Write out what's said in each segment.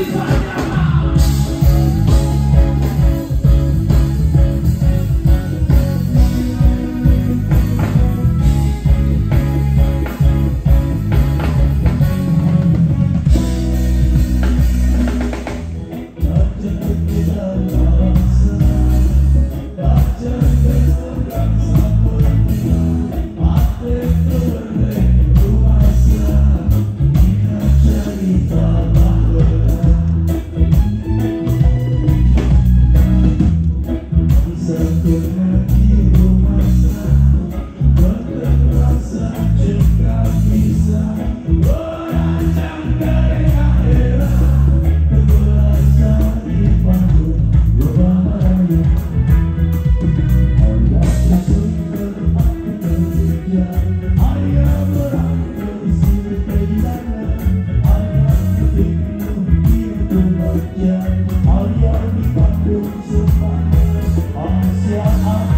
Everybody. All your people do to find.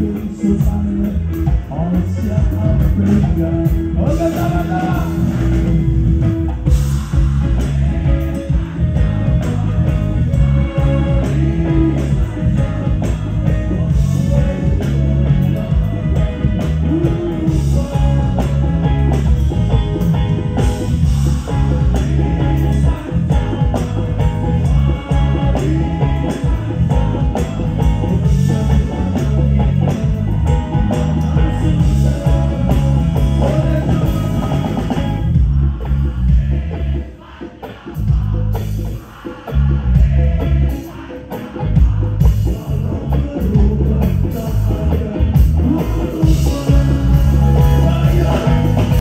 All it's just a finger